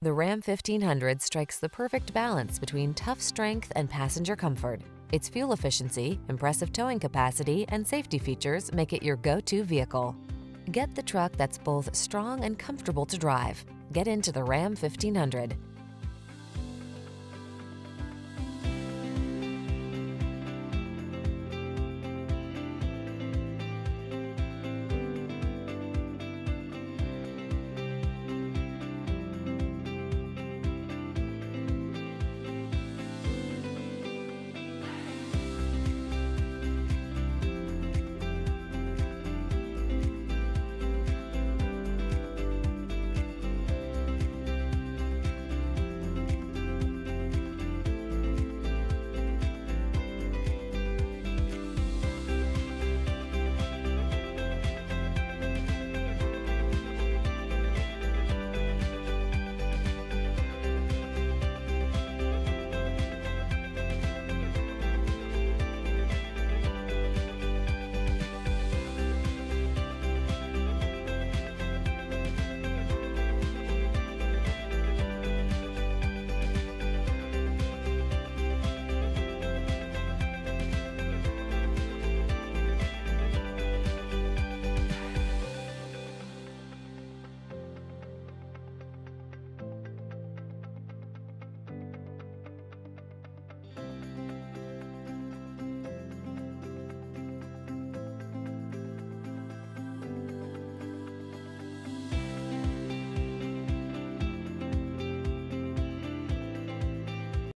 The Ram 1500 strikes the perfect balance between tough strength and passenger comfort. Its fuel efficiency, impressive towing capacity, and safety features make it your go-to vehicle. Get the truck that's both strong and comfortable to drive. Get into the Ram 1500.